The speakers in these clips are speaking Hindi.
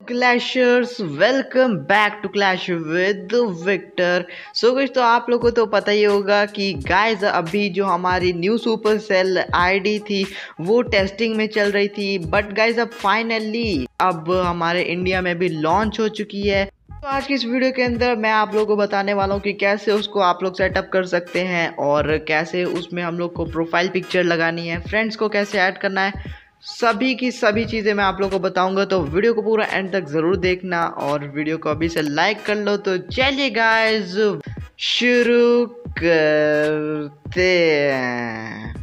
Clashers welcome back to clash with Victor so कुछ तो आप लोगों को तो पता ही होगा कि गाइस अभी जो हमारी न्यू सुपर सेल आईडी थी, वो टेस्टिंग में चल रही थी। बट गाइस अब फाइनली अब हमारे इंडिया में भी लॉन्च हो चुकी है। तो आज की इस वीडियो के अंदर मैं आप लोगों को बताने वाला हूँ कि कैसे उसको आप लोग सेटअप कर सकते हैं और कैसे उसमें हम लोग को प्रोफ़ाइल पिक्चर लगानी है। फ्रेंड्स को कैसे ऐड करना है? सभी की सभी चीज़ें मैं आप लोगों को बताऊँगा तो वीडियो को पूरा एंड तक ज़रूर देखना और वीडियो को अभी से लाइक कर लो। तो चलिए गाइस शुरू करते हैं।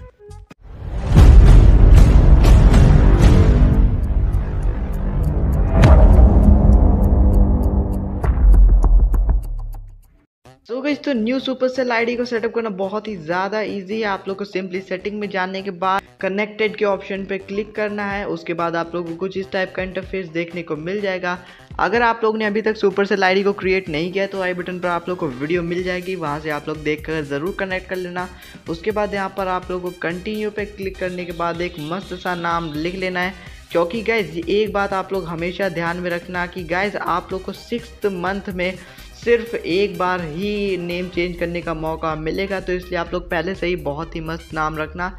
सो गई तो न्यू सुपर सेल आईडी को सेटअप करना बहुत ही ज़्यादा इजी है। आप लोग को सिंपली सेटिंग में जाने के बाद कनेक्टेड के ऑप्शन पे क्लिक करना है, उसके बाद आप लोगों को कुछ इस टाइप का इंटरफेस देखने को मिल जाएगा। अगर आप लोग ने अभी तक सुपर सेल आईडी को क्रिएट नहीं किया तो आई बटन पर आप लोग को वीडियो मिल जाएगी, वहाँ से आप लोग देख कर ज़रूर कनेक्ट कर लेना। उसके बाद यहाँ पर आप लोग को कंटिन्यू पे क्लिक करने के बाद एक मस्त सा नाम लिख लेना है। क्योंकि गैस एक बात आप लोग हमेशा ध्यान में रखना कि गैस आप लोग को सिक्स मंथ में सिर्फ़ एक बार ही नेम चेंज करने का मौका मिलेगा तो इसलिए आप लोग पहले से ही बहुत ही मस्त नाम रखना।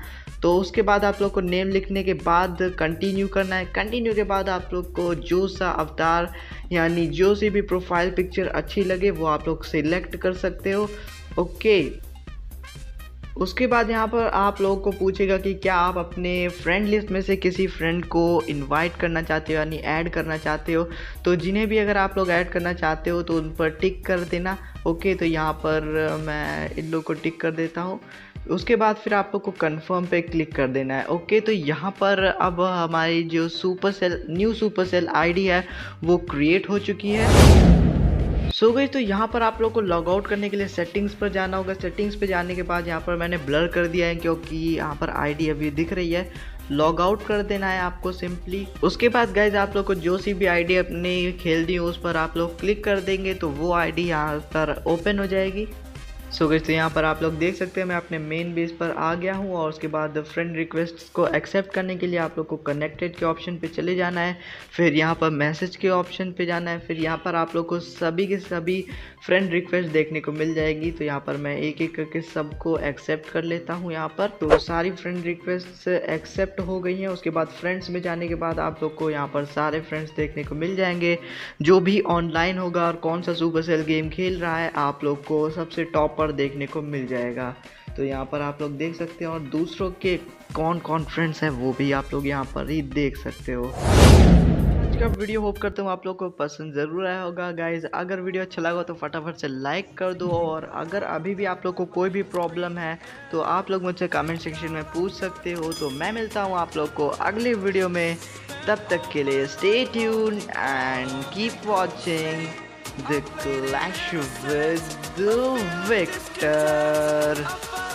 तो उसके बाद आप लोग को नेम लिखने के बाद कंटिन्यू करना है। कंटिन्यू के बाद आप लोग को जो सा अवतार यानी जो सी भी प्रोफ़ाइल पिक्चर अच्छी लगे, वो आप लोग सिलेक्ट कर सकते हो। ओके उसके बाद यहाँ पर आप लोगों को पूछेगा कि क्या आप अपने फ्रेंड लिस्ट में से किसी फ्रेंड को इनवाइट करना चाहते हो, यानी ऐड करना चाहते हो? तो जिन्हें भी अगर आप लोग ऐड करना चाहते हो तो उन पर टिक कर देना। ओके तो यहाँ पर मैं इन लोग को टिक कर देता हूँ। उसके बाद फिर आप लोग को कन्फर्म पे क्लिक कर देना है। ओके तो यहाँ पर अब हमारी जो Supercell new Supercell ID है, वो क्रिएट हो चुकी है। सो गई तो यहाँ पर आप लोग को लॉग आउट करने के लिए सेटिंग्स पर जाना होगा। सेटिंग्स पर जाने के बाद यहाँ पर मैंने ब्लर कर दिया है क्योंकि यहाँ पर आईडी अभी दिख रही है। लॉग आउट कर देना है आपको सिंपली उसके बाद गाइज़ आप लोग को जो सी भी आईडी अपनी खेल दी हो, उस पर आप लोग क्लिक कर देंगे तो वो आईडी यहाँ पर ओपन हो जाएगी। सो so, तो यहाँ पर आप लोग देख सकते हैं मैं अपने मेन बेस पर आ गया हूँ और उसके बाद फ्रेंड रिक्वेस्ट को एक्सेप्ट करने के लिए आप लोग को कनेक्टेड के ऑप्शन पे चले जाना है। फिर यहाँ पर मैसेज के ऑप्शन पे जाना है। फिर यहाँ पर आप लोग को सभी के सभी फ्रेंड रिक्वेस्ट देखने को मिल जाएगी। तो यहाँ पर मैं एक एक करके सबको एक्सेप्ट कर लेता हूँ यहाँ पर। तो सारी फ्रेंड रिक्वेस्ट एक्सेप्ट हो गई हैं। उसके बाद फ्रेंड्स में जाने के बाद आप लोग को यहाँ पर सारे फ्रेंड्स देखने को मिल जाएँगे। जो भी ऑनलाइन होगा और कौन सा सुपर सेल गेम खेल रहा है आप लोग को सबसे टॉप पर देखने को मिल जाएगा। तो यहाँ पर आप लोग देख सकते हैं और दूसरों के कौन कौन फ्रेंड्स हैं वो भी आप लोग यहाँ पर ही देख सकते हो। आज का वीडियो होप करता हूँ आप लोग को पसंद ज़रूर आया होगा गाइज़ अगर वीडियो अच्छा लगा तो फटाफट से लाइक कर दो और अगर अभी भी आप लोग को कोई भी प्रॉब्लम है तो आप लोग मुझसे कमेंट सेक्शन में पूछ सकते हो। तो मैं मिलता हूँ आप लोग को अगले वीडियो में। तब तक के लिए stay tune and keep watching the clash with the victor.